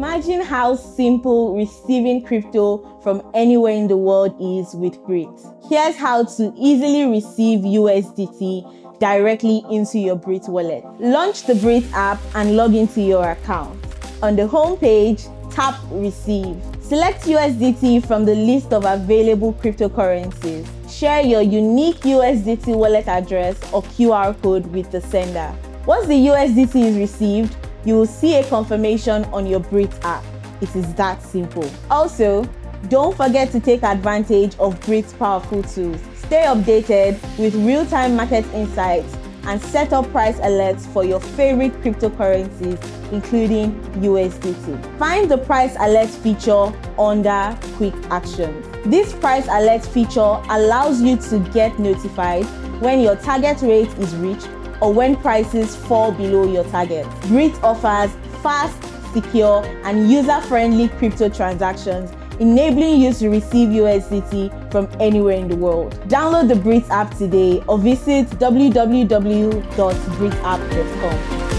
Imagine how simple receiving crypto from anywhere in the world is with Breet. Here's how to easily receive USDT directly into your Breet wallet. Launch the Breet app and log into your account. On the home page, tap Receive. Select USDT from the list of available cryptocurrencies. Share your unique USDT wallet address or QR code with the sender. Once the USDT is received, you will see a confirmation on your Breet app. It is that simple. Also, don't forget to take advantage of Breet's powerful tools. Stay updated with real-time market insights and set up price alerts for your favorite cryptocurrencies, including USDT. Find the price alert feature under Quick Actions. This price alert feature allows you to get notified when your target rate is reached or when prices fall below your target. Breet offers fast, secure, and user-friendly crypto transactions enabling you to receive USDT from anywhere in the world. Download the Breet app today or visit www.britapp.com.